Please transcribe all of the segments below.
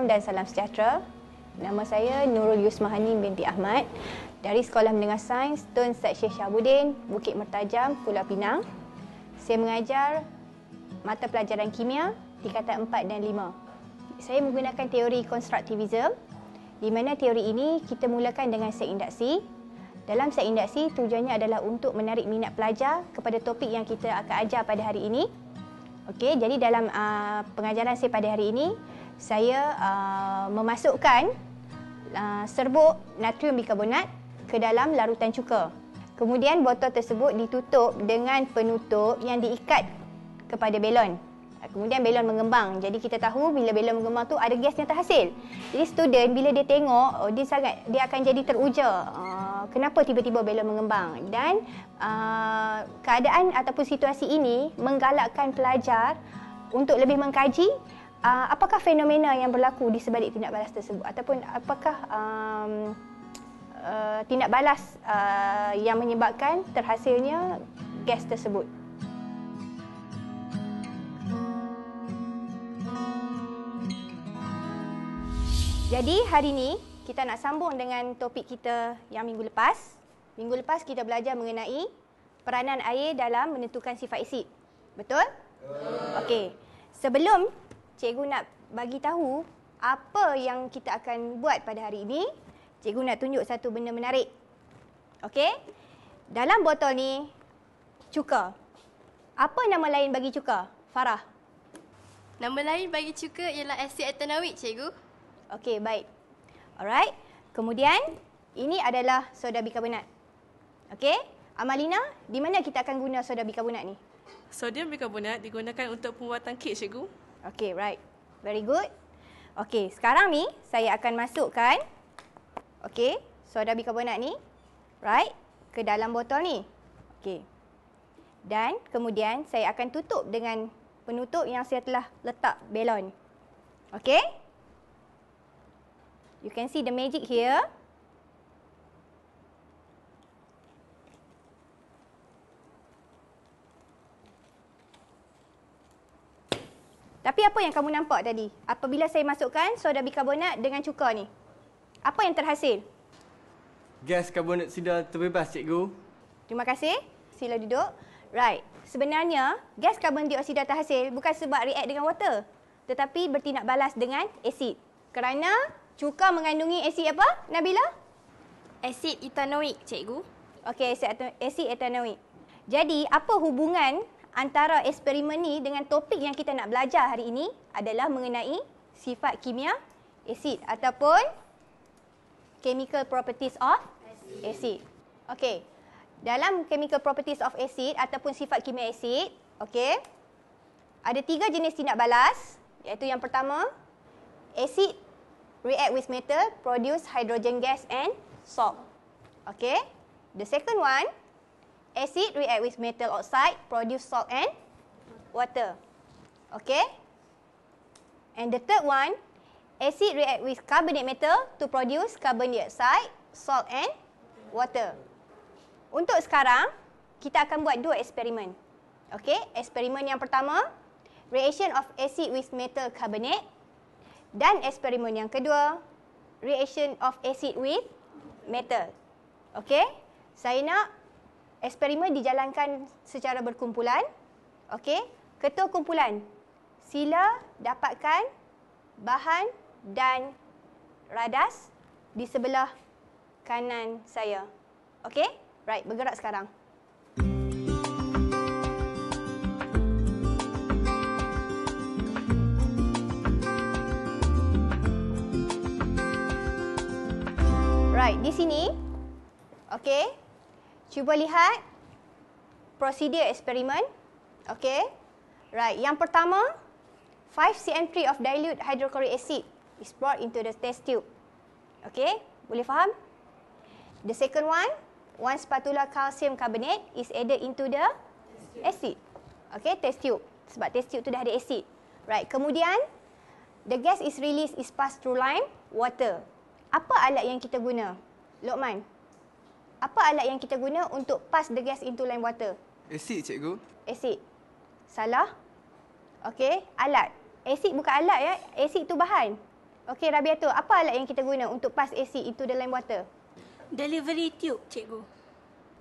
Assalamualaikum dan salam sejahtera. Nama saya Nurul Yusmahani binti Ahmad dari Sekolah Menengah Sains Tun Syed Syekh Syahabuddin, Bukit Mertajam, Pulau Pinang. Saya mengajar mata pelajaran kimia tingkatan 4 dan 5. Saya menggunakan teori konstruktivism di mana teori ini kita mulakan dengan set induksi. Dalam set induksi tujuannya adalah untuk menarik minat pelajar kepada topik yang kita akan ajar pada hari ini. Okey, jadi dalam uh, pengajaran saya pada hari ini, saya uh, memasukkan uh, serbuk natrium bikarbonat ke dalam larutan cuka. Kemudian botol tersebut ditutup dengan penutup yang diikat kepada belon. Kemudian belon mengembang. Jadi kita tahu bila belon mengembang tu ada gas yang terhasil. Jadi student bila dia tengok oh, dia sangat dia akan jadi teruja. Uh, kenapa tiba-tiba belon mengembang? Dan uh, keadaan ataupun situasi ini menggalakkan pelajar untuk lebih mengkaji uh, apakah fenomena yang berlaku di sebalik tindak balas tersebut ataupun apakah um, uh, tindak balas uh, yang menyebabkan terhasilnya gas tersebut. Jadi hari ini kita nak sambung dengan topik kita yang minggu lepas. Minggu lepas kita belajar mengenai peranan air dalam menentukan sifat asid. Betul? Betul. Okey. Sebelum cikgu nak bagi tahu apa yang kita akan buat pada hari ini, cikgu nak tunjuk satu benda menarik. Okey? Dalam botol ni cuka. Apa nama lain bagi cuka? Farah. Nama lain bagi cuka ialah asid etanoik, cikgu. Okey, baik. Alright. Kemudian ini adalah soda bikarbonat. Okey? Amalina, di mana kita akan guna soda bikarbonat ni? Sodium bikarbonat digunakan untuk pembuatan kek, cikgu. Okey, right. Very good. Okey, sekarang ni saya akan masukkan okey, soda bikarbonat ni right ke dalam botol ni. Okey. Dan kemudian saya akan tutup dengan penutup yang saya telah letak belon. Okey? You can see the magic here. Tapi apa yang kamu nampak tadi? Apabila saya masukkan soda bikarbonat dengan cuka ni. Apa yang terhasil? Gas karbonat sidar terbebas, cikgu. Terima kasih. Sila duduk. Right. Sebenarnya, gas karbon dioksida terhasil bukan sebab react dengan water. Tetapi bertindak balas dengan asid. Kerana cuka mengandungi asid apa, Nabila? Asid etanoik, cikgu. Okey, asid etanoik. Jadi, apa hubungan antara eksperimen ni dengan topik yang kita nak belajar hari ini adalah mengenai sifat kimia asid ataupun chemical properties of acid. Okey. Dalam chemical properties of acid ataupun sifat kimia asid, okey. Ada tiga jenis tindak balas, iaitu yang pertama, acid react with metal, produce hydrogen gas and salt. Okey. The second one, acid react with metal oxide, produce salt and water. Okay? And the third one, acid react with carbonate metal to produce carbon dioxide, salt and water. Untuk sekarang, kita akan buat dua eksperimen. Okay? Eksperimen yang pertama, reaction of acid with metal carbonate. Dan eksperimen yang kedua, reaction of acid with metal. Okay? Saya nak eksperimen dijalankan secara berkumpulan. Okey, ketua kumpulan sila dapatkan bahan dan radas di sebelah kanan saya. Okey? Right, bergerak sekarang. Right, di sini. Okey. Cuba lihat prosedur eksperimen. Okey. Right, yang pertama 5 cm3 of dilute hydrochloric acid is brought into the test tube. Okey, boleh faham? The second one, one spatula calcium carbonate is added into the acid. Okey, test tube. Sebab test tube tu dah ada acid. Right, kemudian the gas is released is passed through lime water. Apa alat yang kita guna? Lokman, apa alat yang kita guna untuk pass the gas into lime water? Asid, cikgu. Asid. Salah. Okey, alat. Asid bukan alat ya. Asid tu bahan. Okey, Rabiatul, apa alat yang kita guna untuk pass acid into the lime water? Delivery tube, cikgu.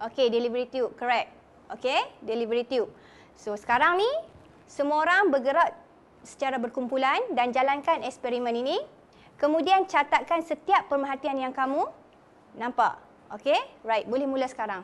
Okey, delivery tube. Correct. Okey, delivery tube. So, sekarang ni, semua orang bergerak secara berkumpulan dan jalankan eksperimen ini. Kemudian, catatkan setiap pemerhatian yang kamu nampak. Okey? Right, boleh mula sekarang.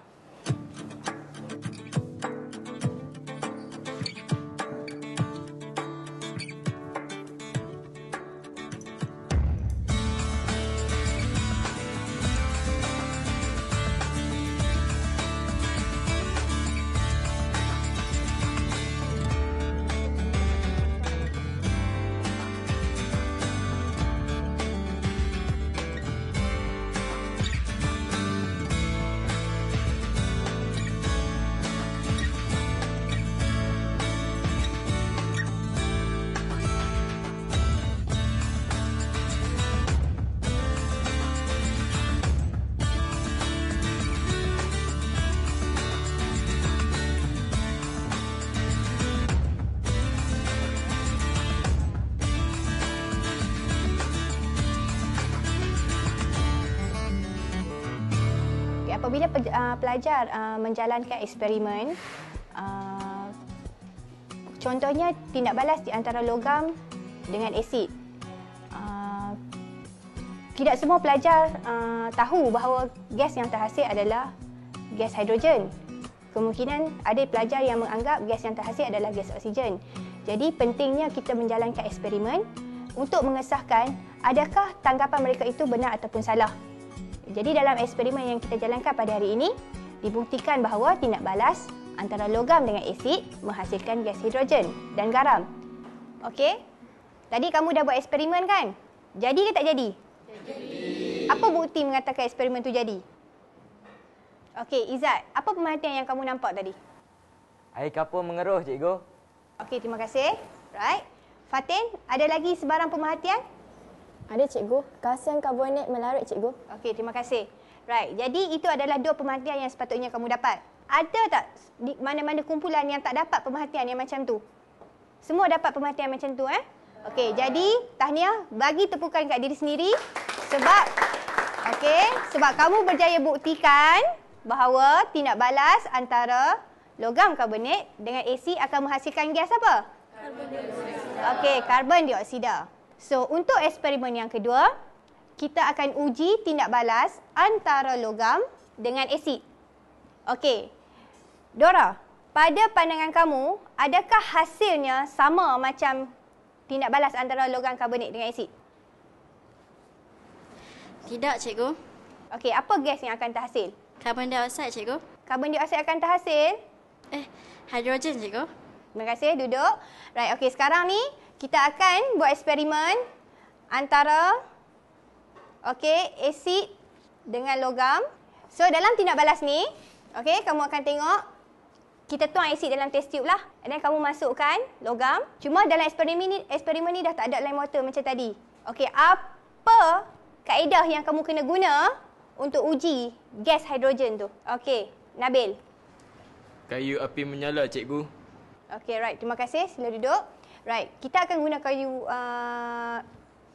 Apabila uh, pelajar uh, menjalankan eksperimen, uh, contohnya tindak balas di antara logam dengan asid. Tidak semua pelajar tahu bahawa gas yang terhasil adalah gas hidrogen. Kemungkinan ada pelajar yang menganggap gas yang terhasil adalah gas oksigen. Jadi pentingnya kita menjalankan eksperimen untuk mengesahkan adakah tanggapan mereka itu benar ataupun salah. Jadi dalam eksperimen yang kita jalankan pada hari ini, dibuktikan bahawa tindak balas antara logam dengan asid menghasilkan gas hidrogen dan garam. Okey? Tadi kamu dah buat eksperimen kan? Jadi ke tak jadi? Jadi. Apa bukti mengatakan eksperimen tu jadi? Okey, Izzat, apa pemerhatian yang kamu nampak tadi? Air kapur mengeruh, cikgu. Okey, terima kasih. Right. Fatin, ada lagi sebarang pemerhatian? Ada cikgu, kalsium karbonat melarut cikgu. Okey, terima kasih. Right, jadi itu adalah dua pemerhatian yang sepatutnya kamu dapat. Ada tak di mana-mana kumpulan yang tak dapat pemerhatian yang macam tu? Semua dapat pemerhatian macam tu eh? Okey, jadi tahniah bagi tepukan kat diri sendiri sebab okey, sebab kamu berjaya buktikan bahawa tindak balas antara logam karbonat dengan asid akan menghasilkan gas apa? Karbon dioksida. Okey, karbon dioksida. So, untuk eksperimen yang kedua, kita akan uji tindak balas antara logam dengan asid. Okey. Dora, pada pandangan kamu, adakah hasilnya sama macam tindak balas antara logam karbonat dengan asid? Tidak, cikgu. Okey, apa gas yang akan terhasil? Karbon dioksida, cikgu. Karbon dioksida akan terhasil. Eh, hidrogen, cikgu. Terima kasih, duduk. Right, okey, sekarang ni kita akan buat eksperimen antara okey, asid dengan logam. So, dalam tindak balas ni, okey, kamu akan tengok kita tuang asid dalam test tube lah. And then kamu masukkan logam. Cuma dalam eksperimen ni, eksperimen ni dah tak ada lime water macam tadi. Okey, apa kaedah yang kamu kena guna untuk uji gas hidrogen tu? Okey, Nabil. Kayu api menyala, cikgu. Okey, right. Terima kasih. Sila duduk. Right. Kita akan guna kayu uh,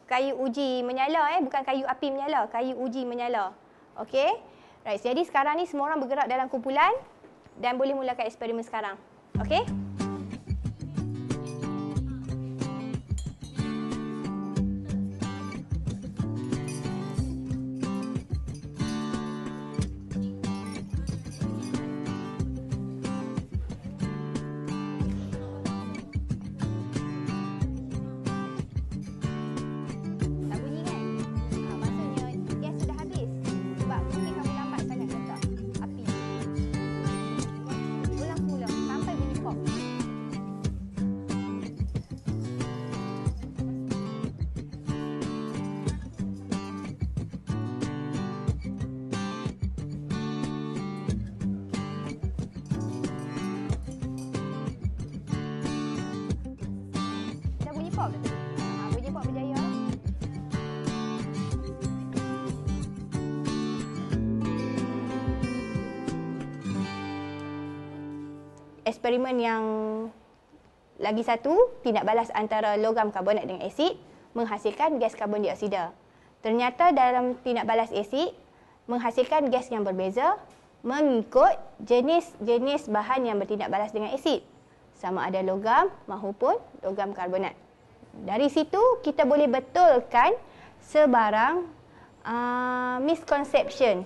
kayu uji menyala eh, bukan kayu api menyala, kayu uji menyala. Okey. Right. Jadi sekarang ni semua orang bergerak dalam kumpulan dan boleh mulakan eksperimen sekarang. Okey? Eksperimen yang lagi satu tindak balas antara logam karbonat dengan asid menghasilkan gas karbon dioksida. Ternyata dalam tindak balas asid menghasilkan gas yang berbeza mengikut jenis-jenis bahan yang bertindak balas dengan asid. Sama ada logam maupun logam karbonat. Dari situ kita boleh betulkan sebarang uh, misconception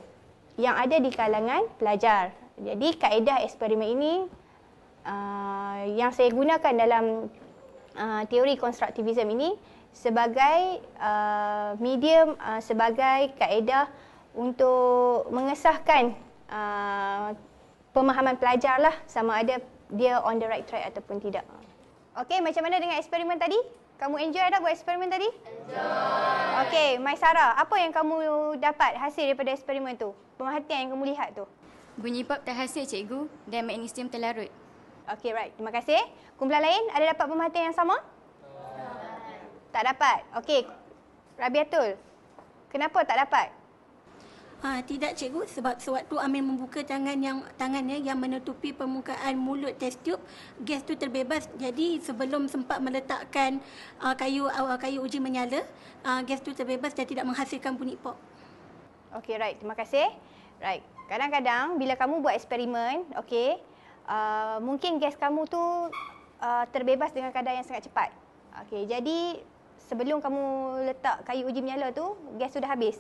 yang ada di kalangan pelajar. Jadi kaedah eksperimen ini uh, yang saya gunakan dalam uh, teori konstruktivisme ini sebagai uh, medium uh, sebagai kaedah untuk mengesahkan uh, pemahaman pelajar lah sama ada dia on the right track ataupun tidak. Okey, macam mana dengan eksperimen tadi? Kamu enjoy tak buat eksperimen tadi? Enjoy. Okey, Mai Sarah, apa yang kamu dapat hasil daripada eksperimen tu? Pemerhatian yang kamu lihat tu? Bunyi pop terhasil cikgu dan magnesium terlarut. Okey, right. Terima kasih. Kumpulan lain ada dapat pemerhatian yang sama? Tak dapat. Okey. Rabiatul. Kenapa tak dapat? Ha, tidak cikgu sebab sewaktu Amin membuka tangan yang tangannya yang menutupi permukaan mulut test tube, gas tu terbebas. Jadi sebelum sempat meletakkan uh, kayu uh, kayu uji menyala, uh, gas tu terbebas dan tidak menghasilkan bunyi pop. Okey, right. Terima kasih. Right. Kadang-kadang bila kamu buat eksperimen, okey, uh, mungkin gas kamu tu uh, terbebas dengan kadar yang sangat cepat. Okey, jadi sebelum kamu letak kayu uji menyala tu, gas tu dah habis.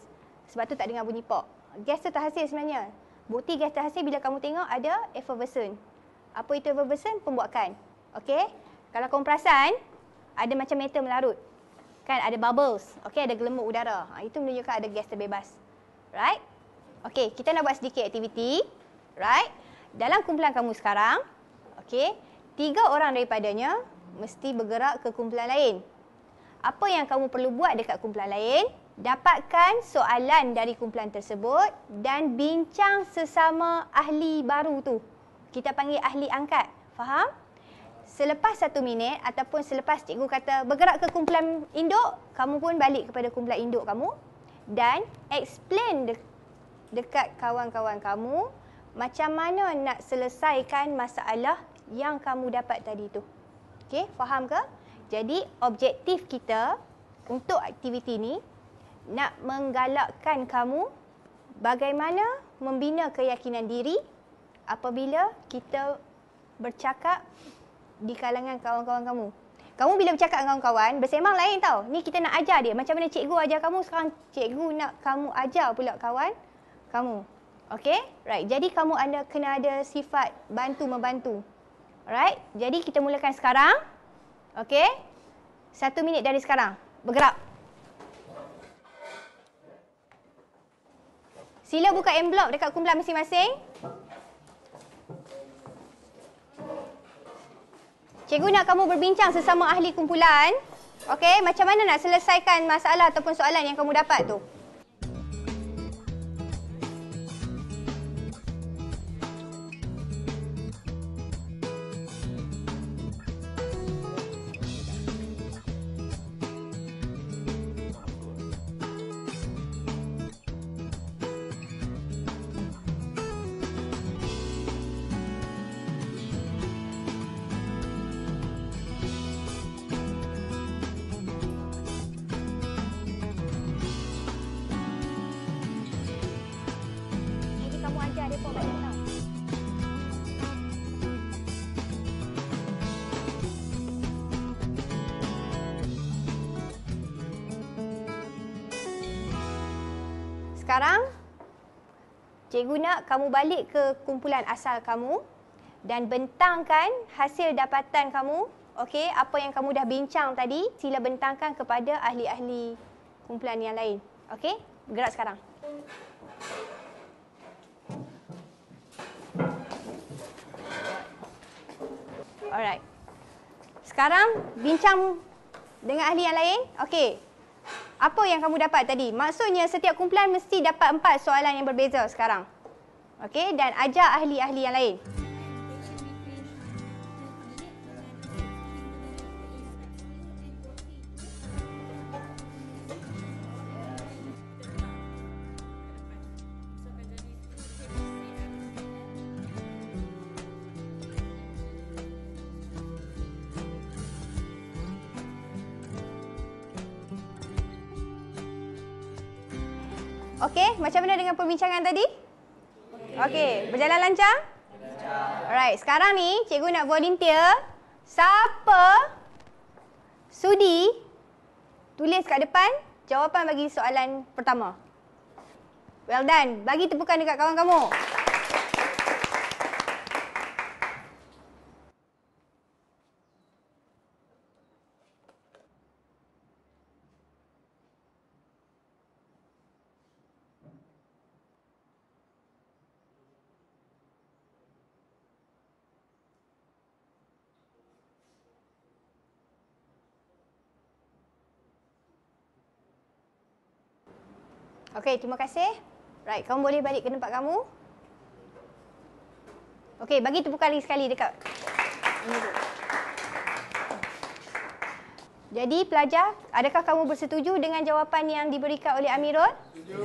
Sebab tu tak dengar bunyi pop. Gas tu terhasil sebenarnya. Bukti gas terhasil bila kamu tengok ada effervescent. Apa itu effervescent? Pembuakan. Okey? Kalau kamu perasan, ada macam metal melarut. Kan ada bubbles. Okey, ada gelembung udara. Ha, itu menunjukkan ada gas terbebas. Right? Okey, kita nak buat sedikit aktiviti. Right? Dalam kumpulan kamu sekarang, okey, tiga orang daripadanya mesti bergerak ke kumpulan lain. Apa yang kamu perlu buat dekat kumpulan lain? dapatkan soalan dari kumpulan tersebut dan bincang sesama ahli baru tu. Kita panggil ahli angkat. Faham? Selepas satu minit ataupun selepas cikgu kata bergerak ke kumpulan induk, kamu pun balik kepada kumpulan induk kamu dan explain de- dekat kawan-kawan kamu macam mana nak selesaikan masalah yang kamu dapat tadi tu. Okey, faham ke? Jadi objektif kita untuk aktiviti ni nak menggalakkan kamu bagaimana membina keyakinan diri apabila kita bercakap di kalangan kawan-kawan kamu. Kamu bila bercakap dengan kawan-kawan, bersemang lain tau. Ni kita nak ajar dia. Macam mana cikgu ajar kamu, sekarang cikgu nak kamu ajar pula kawan kamu. Okay? Right. Jadi kamu ada kena ada sifat bantu-membantu. Alright? Jadi kita mulakan sekarang. Okay? Satu minit dari sekarang. Bergerak. Sila buka envelope dekat kumpulan masing-masing. Cikgu nak kamu berbincang sesama ahli kumpulan. Okey, macam mana nak selesaikan masalah ataupun soalan yang kamu dapat tu? Sekarang, cikgu nak kamu balik ke kumpulan asal kamu dan bentangkan hasil dapatan kamu. Okey, apa yang kamu dah bincang tadi, sila bentangkan kepada ahli-ahli kumpulan yang lain. Okey, gerak sekarang. Alright. Sekarang bincang dengan ahli yang lain. Okey. Apa yang kamu dapat tadi? Maksudnya setiap kumpulan mesti dapat empat soalan yang berbeza sekarang. Okey, dan ajar ahli-ahli yang lain. Perbincangan tadi? Okey, berjalan lancar? Alright, sekarang ni cikgu nak volunteer. Siapa sudi tulis kat depan jawapan bagi soalan pertama. Well done. Bagi tepukan dekat kawan kamu. Okey, terima kasih. Right, kamu boleh balik ke tempat kamu. Okey, bagi tepukan lagi sekali dekat. Jadi pelajar, adakah kamu bersetuju dengan jawapan yang diberikan oleh Amirul? Setuju.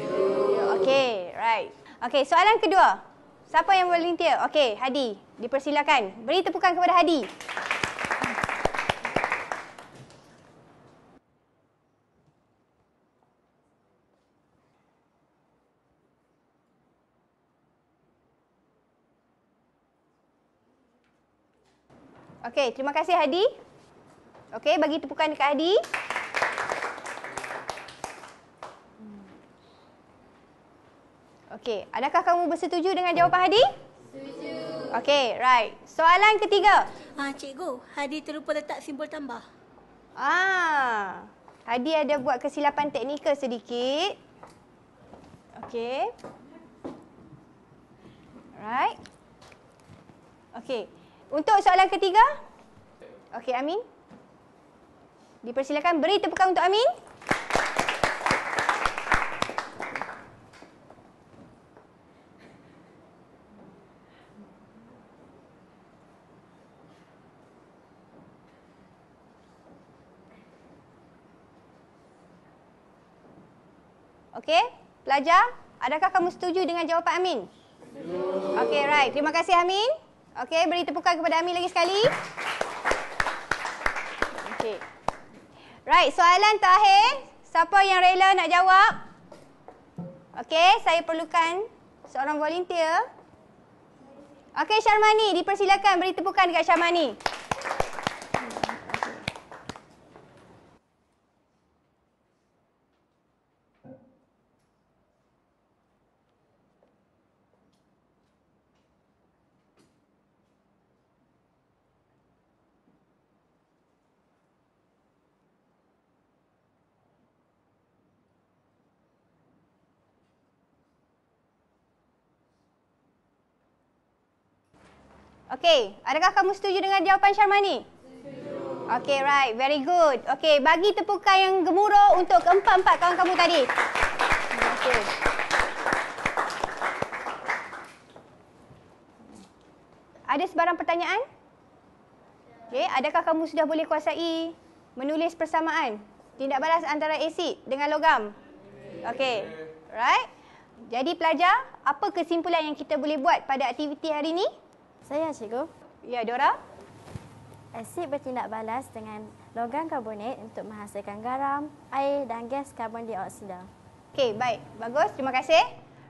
Okey, right. Okey, soalan kedua. Siapa yang volunteer? Okey, Hadi. Dipersilakan. Beri tepukan kepada Hadi. Okey, terima kasih Hadi. Okey, bagi tepukan dekat Hadi. Okey, adakah kamu bersetuju dengan jawapan Hadi? Setuju. Okey, right. Soalan ketiga. Ha, cikgu, Hadi terlupa letak simbol tambah. Ah, Hadi ada buat kesilapan teknikal sedikit. Okey. Right. Okey. Untuk soalan ketiga. Okey, Amin. Dipersilakan beri tepukan untuk Amin. Okey, pelajar, adakah kamu setuju dengan jawapan Amin? Okey, right. Terima kasih Amin. Okey, beri tepukan kepada Amin lagi sekali. Okey. Right, soalan terakhir. Siapa yang rela nak jawab? Okey, saya perlukan seorang volunteer. Okey, Syarmani, dipersilakan beri tepukan dekat Syarmani. Okey, adakah kamu setuju dengan jawapan Syarmani? Okey, right. Very good. Okey, bagi tepukan yang gemuruh untuk keempat-empat kawan kamu tadi. Okey. Ada sebarang pertanyaan? Okey, adakah kamu sudah boleh kuasai menulis persamaan tindak balas antara asid dengan logam? Okey. Right. Jadi pelajar, apa kesimpulan yang kita boleh buat pada aktiviti hari ini? Saya cikgu. Ya, Dora. Asid bertindak balas dengan logam karbonat untuk menghasilkan garam, air dan gas karbon dioksida. Okey, baik. Bagus. Terima kasih.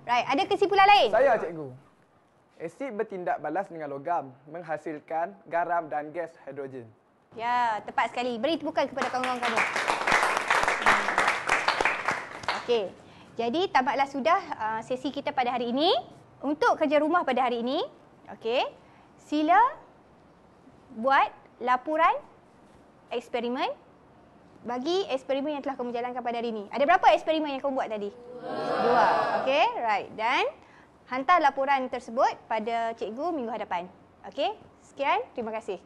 Right, ada kesimpulan lain? Saya cikgu. Asid bertindak balas dengan logam menghasilkan garam dan gas hidrogen. Ya, tepat sekali. Beri tepukan kepada kawan-kawan kamu. Okey. Jadi tamatlah sudah uh, sesi kita pada hari ini. Untuk kerja rumah pada hari ini, okey. Sila buat laporan eksperimen bagi eksperimen yang telah kamu jalankan pada hari ini. Ada berapa eksperimen yang kamu buat tadi? Dua. Dua. Okey, right. Dan hantar laporan tersebut pada cikgu minggu hadapan. Okey? Sekian, terima kasih.